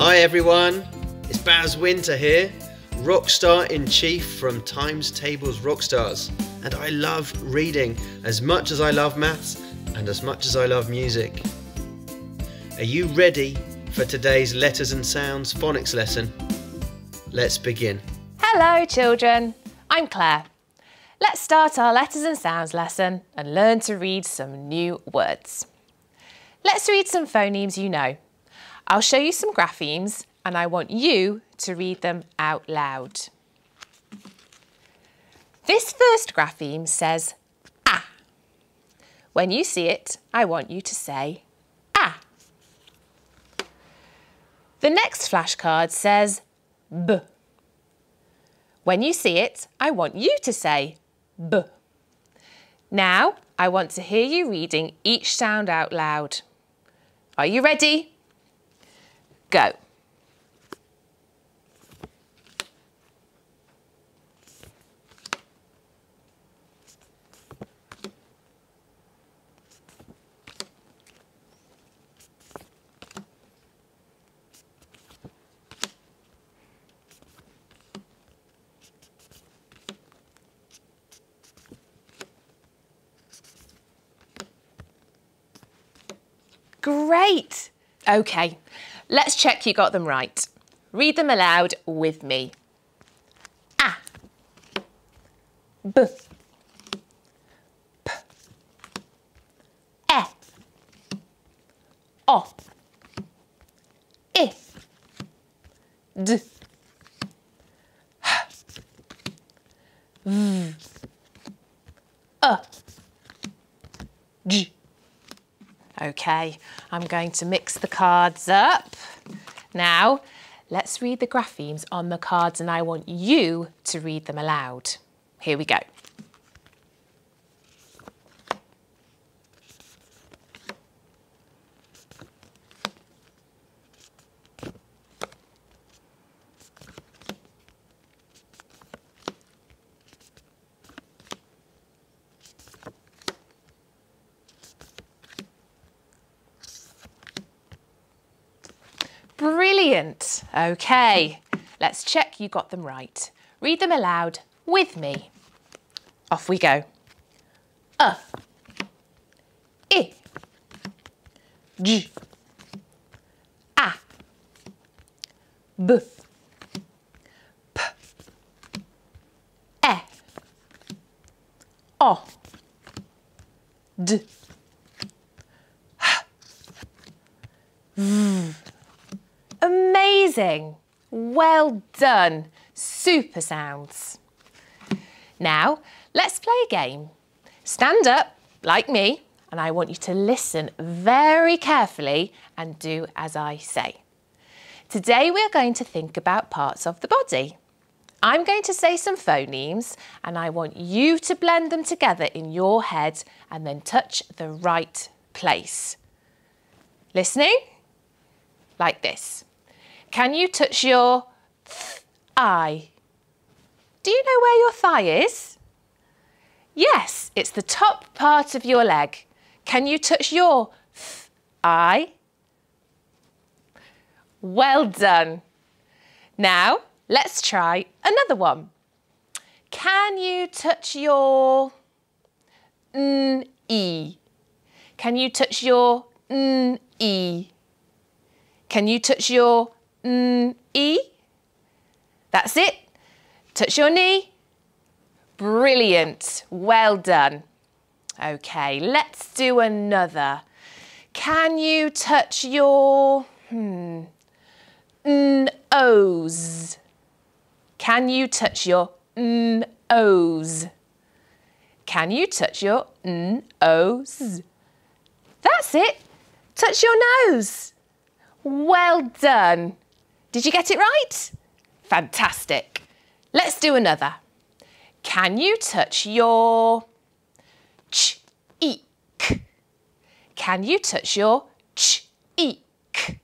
Hi everyone, it's Baz Winter here, rockstar in chief from Times Tables Rockstars. And I love reading as much as I love maths and as much as I love music. Are you ready for today's letters and sounds phonics lesson? Let's begin. Hello, children. I'm Claire. Let's start our letters and sounds lesson and learn to read some new words. Let's read some phonemes you know. I'll show you some graphemes and I want you to read them out loud. This first grapheme says ah. When you see it, I want you to say ah. The next flashcard says b. When you see it, I want you to say b. Now, I want to hear you reading each sound out loud. Are you ready? Go. Great. Okay, let's check you got them right. Read them aloud with me. A. B. P. E. O. I. D. H. V. E. G. Okay, I'm going to mix the cards up. Now, let's read the graphemes on the cards and I want you to read them aloud. Here we go. Okay, let's check you got them right. Read them aloud with me. Off we go. A. I. G. A. B. P. E. O. D. H. V. Amazing. Well done. Super sounds. Now, let's play a game. Stand up, like me, and I want you to listen very carefully and do as I say. Today we're going to think about parts of the body. I'm going to say some phonemes and I want you to blend them together in your head and then touch the right place. Listening? Like this. Can you touch your thigh? Do you know where your thigh is? Yes, it's the top part of your leg. Can you touch your thigh? Well done. Now, let's try another one. Can you touch your n-e? Can you touch your n-e? Can you touch your E. That's it. Touch your knee. Brilliant. Well done. Okay, let's do another. Can you touch your hmm, nose? Can you touch your nose? Can you touch your nose? That's it. Touch your nose. Well done. Did you get it right? Fantastic. Let's do another. Can you touch your ch eek? Can you touch your ch eek?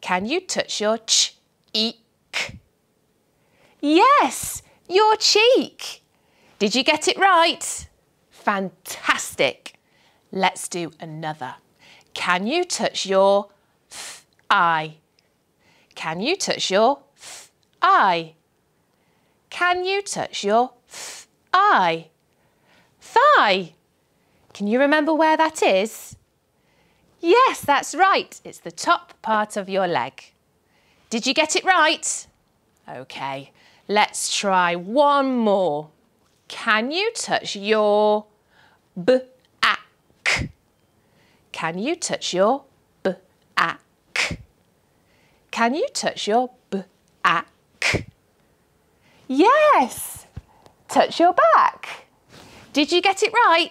Can you touch your ch eek? Yes, your cheek. Did you get it right? Fantastic. Let's do another. Can you touch your eye? Can you touch your eye? Can you touch your eye? Thigh. Can you remember where that is? Yes, that's right. It's the top part of your leg. Did you get it right? Okay, let's try one more. Can you touch your b a k? Can you touch your? Can you touch your b a k? Yes! Touch your back. Did you get it right?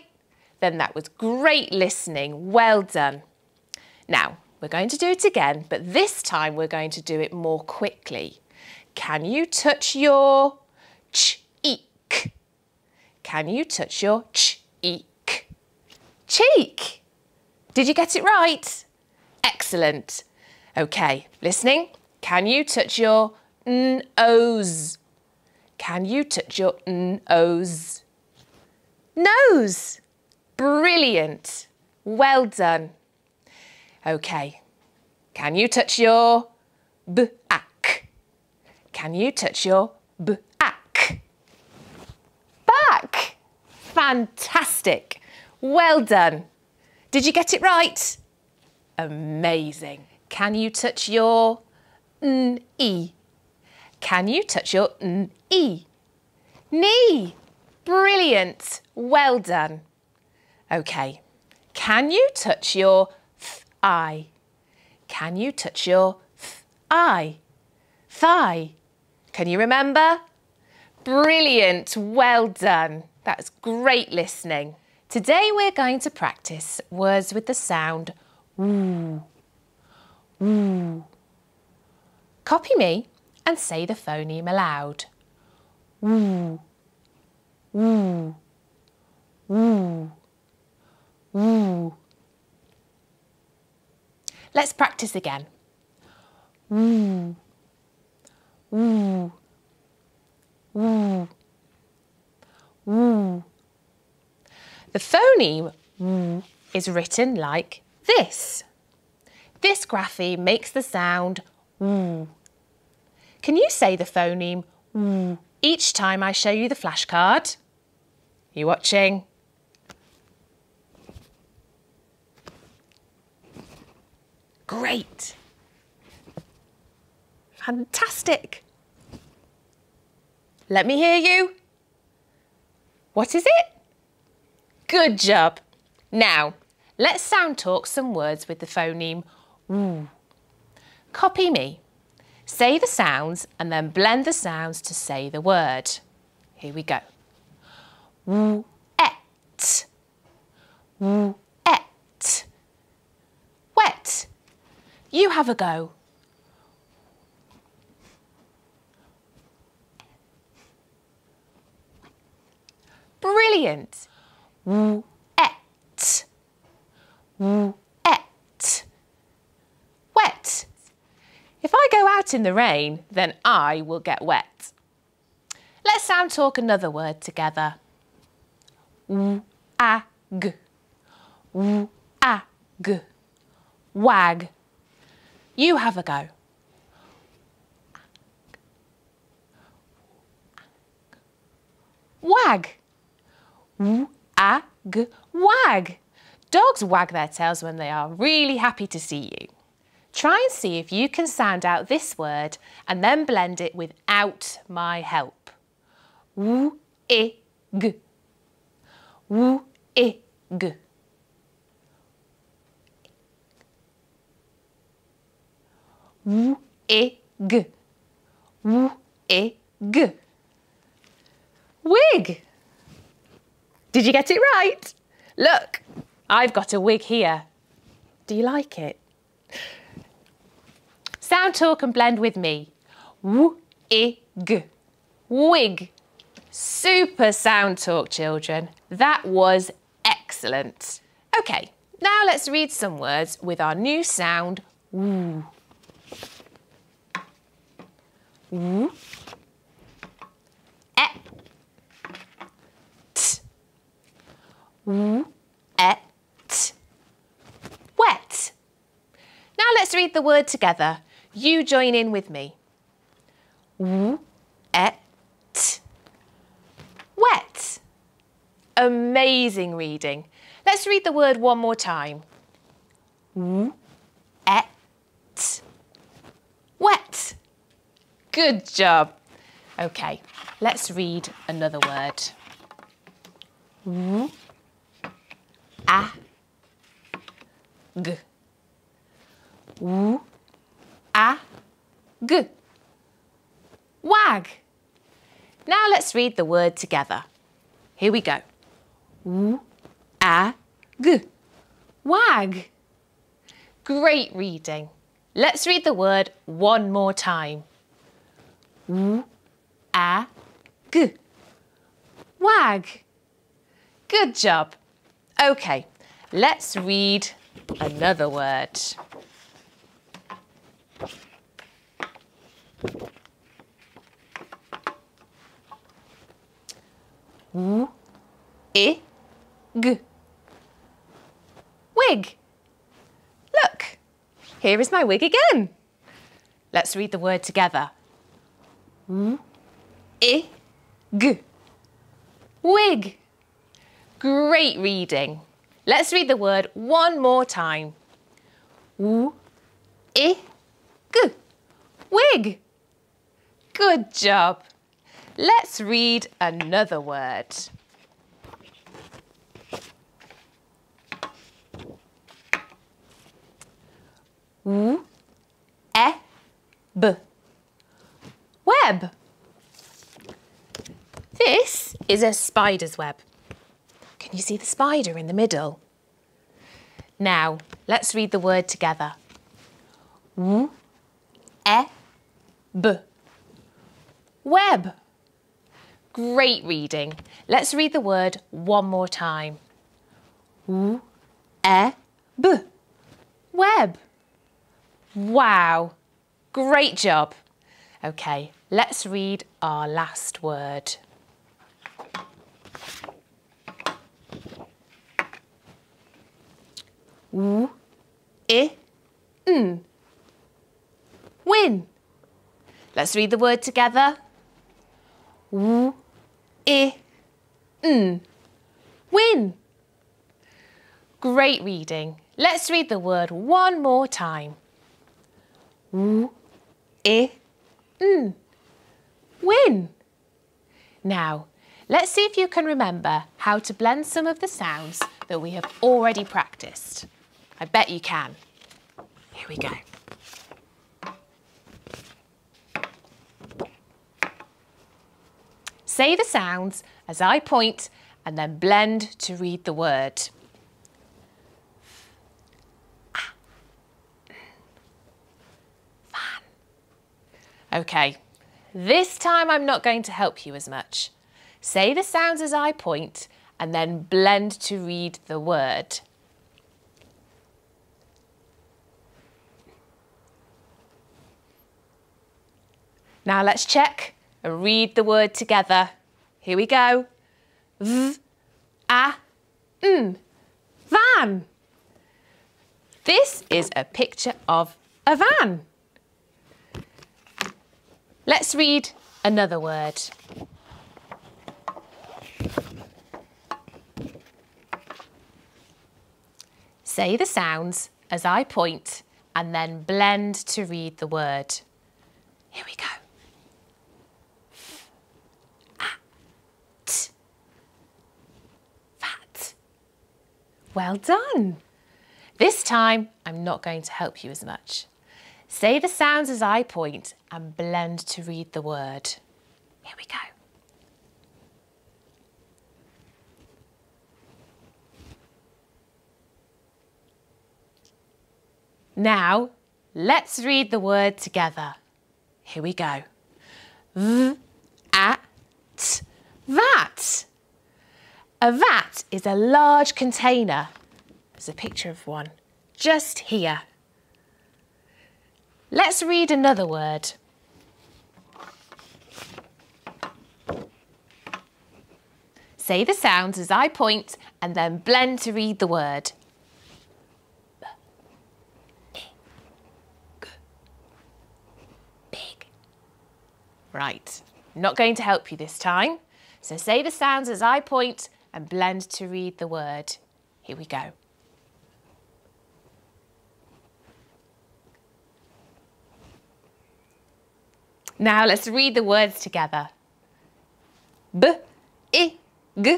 Then that was great listening. Well done. Now, we're going to do it again, but this time we're going to do it more quickly. Can you touch your cheek? Can you touch your cheek? Cheek. Did you get it right? Excellent. Okay, listening. Can you touch your nose? Can you touch your nose? Nose. Brilliant. Well done. Okay. Can you touch your back? Can you touch your back? Back. Fantastic. Well done. Did you get it right? Amazing. Can you touch your knee? Can you touch your knee? Knee. Brilliant. Well done. Okay. Can you touch your eye? Can you touch your eye? Thigh. Can you remember? Brilliant. Well done. That's great listening. Today we're going to practice words with the sound woo. Woo. Copy me and say the phoneme aloud. Woo. Woo. Woo. Woo. Let's practice again. Woo. Woo. Woo. Woo. The phoneme woo is written like this. This grapheme makes the sound woo. Can you say the phoneme woo each time I show you the flashcard? You watching? Great. Fantastic. Let me hear you. What is it? Good job. Now, let's sound talk some words with the phoneme Copy me. Say the sounds and then blend the sounds to say the word. Here we go. Woo et. Woo et. Wet. You have a go. Brilliant. Woo et. Woo et. Wet. If I go out in the rain, then I will get wet. Let's sound talk another word together. W-a-g. W-a-g. Wag. You have a go. Wag. W-a-g. Wag. Dogs wag their tails when they are really happy to see you. Try and see if you can sound out this word and then blend it without my help. W-i-g. W-i-g. W-I-G. W-I-G. Wig. Did you get it right? Look, I've got a wig here. Do you like it? Sound talk and blend with me. W-I-G. Wig. Super sound talk, children. That was excellent. Okay, now let's read some words with our new sound, woo. Woo. Et. T. Woo. Et. Wet. Now let's read the word together. You join in with me. W, et, wet. Amazing reading. Let's read the word one more time. W, et, wet. Good job. Okay, let's read another word. W, a, g. W, a, g. Wag. Now let's read the word together. Here we go. W, a, g. Wag. Great reading. Let's read the word one more time. W, a, g. Wag. Good job. Okay, let's read another word. W, I, G. Wig. Look, here is my wig again. Let's read the word together. W, I, G. Wig. Great reading. Let's read the word one more time. W, I, G. Wig. Good job. Let's read another word. W, e, eh. b. Web. This is a spider's web. Can you see the spider in the middle? Now, let's read the word together. W, e, eh. b. Web. Great reading. Let's read the word one more time. W, e, b. Web. Wow. Great job. Okay, let's read our last word. W, I, N. Win. Let's read the word together. W, I, N. Win. Great reading. Let's read the word one more time. W, I, N. Win. Now, let's see if you can remember how to blend some of the sounds that we have already practiced. I bet you can. Here we go. Say the sounds as I point and then blend to read the word. Ah. Okay, this time I'm not going to help you as much. Say the sounds as I point and then blend to read the word. Now let's check and read the word together. Here we go. V, a, n, van. This is a picture of a van. Let's read another word. Say the sounds as I point and then blend to read the word. Here we go. Well done. This time, I'm not going to help you as much. Say the sounds as I point and blend to read the word. Here we go. Now, let's read the word together. Here we go. V, at, vat. A vat is a large container. There's a picture of one just here. Let's read another word. Say the sounds as I point and then blend to read the word. Big. Right, not going to help you this time. So say the sounds as I point and blend to read the word. Here we go. Now let's read the words together. B, I, G,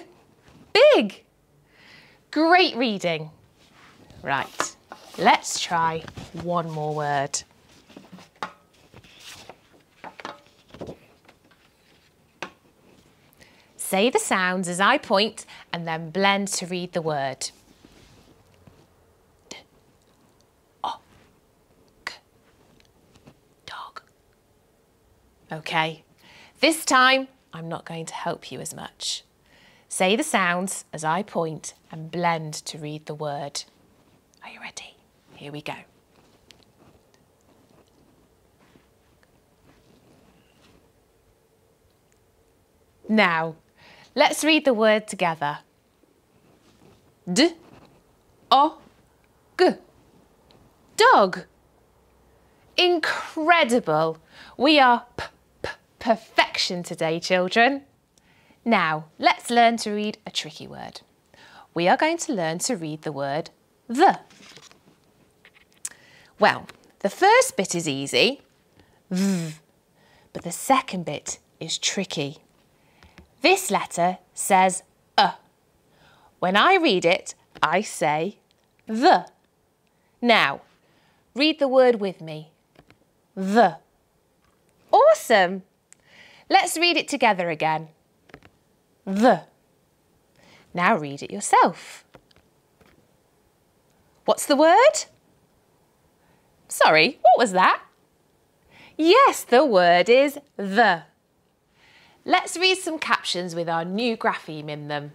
big. Great reading. Right, let's try one more word. Say the sounds as I point and then blend to read the word. Dog. Okay, this time I'm not going to help you as much. Say the sounds as I point and blend to read the word. Are you ready? Here we go. Now, let's read the word together. D, O, G. Dog. Incredible. We are p, p perfection today, children. Now, let's learn to read a tricky word. We are going to learn to read the word the. Well, the first bit is easy, v, but the second bit is tricky. This letter says a. When I read it, I say the. Now, read the word with me. The. Awesome. Let's read it together again. The. Now read it yourself. What's the word? Sorry, what was that? Yes, the word is the. Let's read some captions with our new grapheme in them.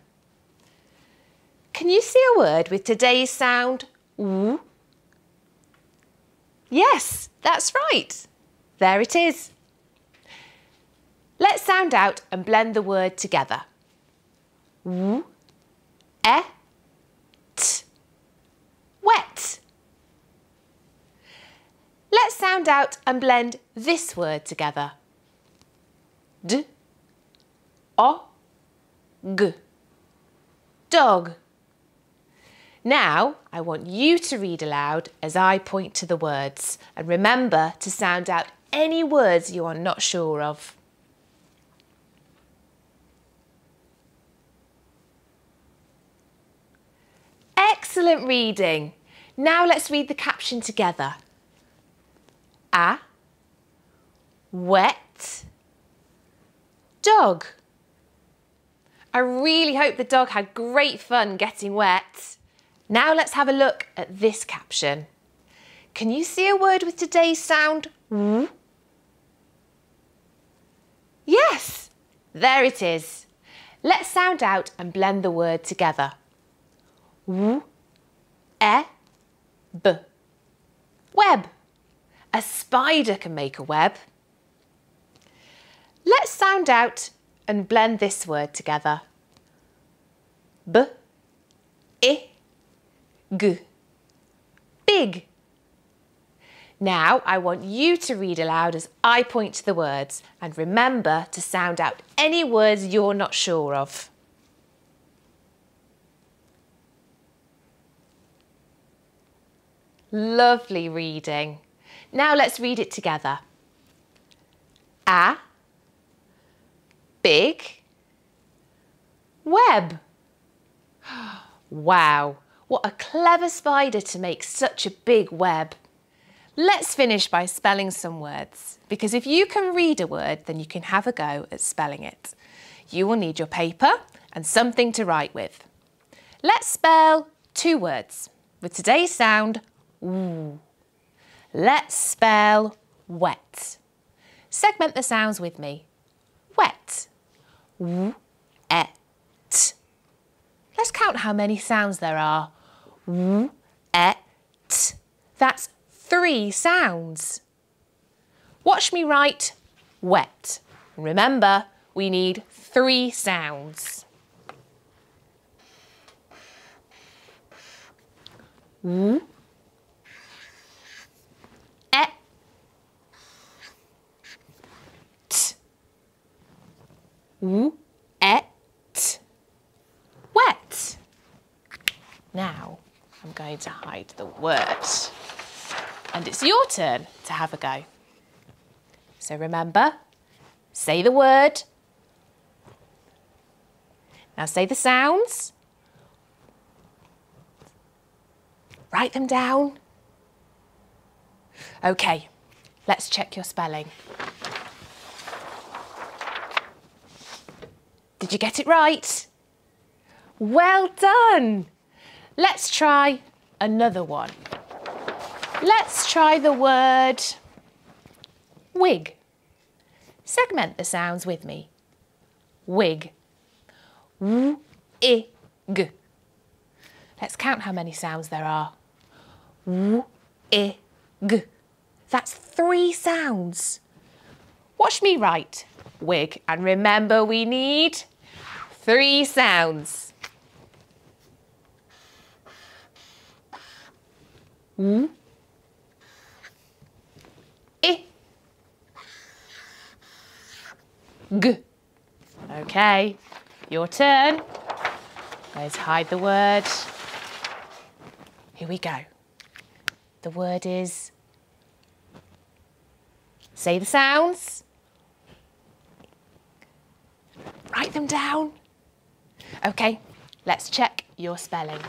Can you see a word with today's sound oo? Yes, that's right. There it is. Let's sound out and blend the word together. E, t. Wet. Let's sound out and blend this word together. D, o, g. Dog. Now, I want you to read aloud as I point to the words and remember to sound out any words you are not sure of. Excellent reading. Now let's read the caption together. A, wet, dog. I really hope the dog had great fun getting wet. Now let's have a look at this caption. Can you see a word with today's sound? Yes, there it is. Let's sound out and blend the word together. W, e, b. Web. A spider can make a web. Let's sound out and blend this word together. B, I, g. Big. Now I want you to read aloud as I point to the words and remember to sound out any words you're not sure of. Lovely reading. Now let's read it together. A, big, web. Wow, what a clever spider to make such a big web. Let's finish by spelling some words, because if you can read a word, then you can have a go at spelling it. You will need your paper and something to write with. Let's spell two words with today's sound ooh. Let's spell wet. Segment the sounds with me. Wet. W, et. Let's count how many sounds there are. W, et. That's three sounds. Watch me write wet. Remember, we need three sounds. W, wet. Wet. Now I'm going to hide the word. And it's your turn to have a go. So remember, say the word. Now say the sounds. Write them down. Okay, let's check your spelling. Did you get it right? Well done. Let's try another one. Let's try the word wig. Segment the sounds with me. Wig. W I G. Let's count how many sounds there are. W I G. That's three sounds. Watch me write wig and remember we need three sounds. W I G. Okay, your turn. Let's hide the word. Here we go. The word is. Say the sounds. Write them down. Okay, let's check your spelling.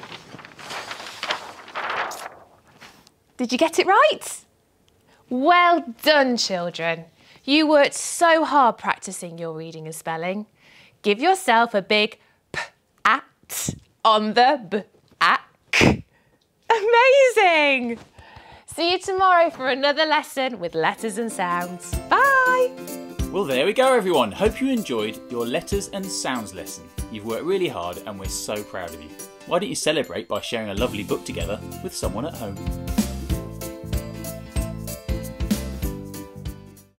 Did you get it right? Well done, children. You worked so hard practicing your reading and spelling. Give yourself a big p at on the b at k. Amazing! See you tomorrow for another lesson with letters and sounds. Bye! Well, there we go, everyone. Hope you enjoyed your letters and sounds lesson. You've worked really hard and we're so proud of you. Why don't you celebrate by sharing a lovely book together with someone at home?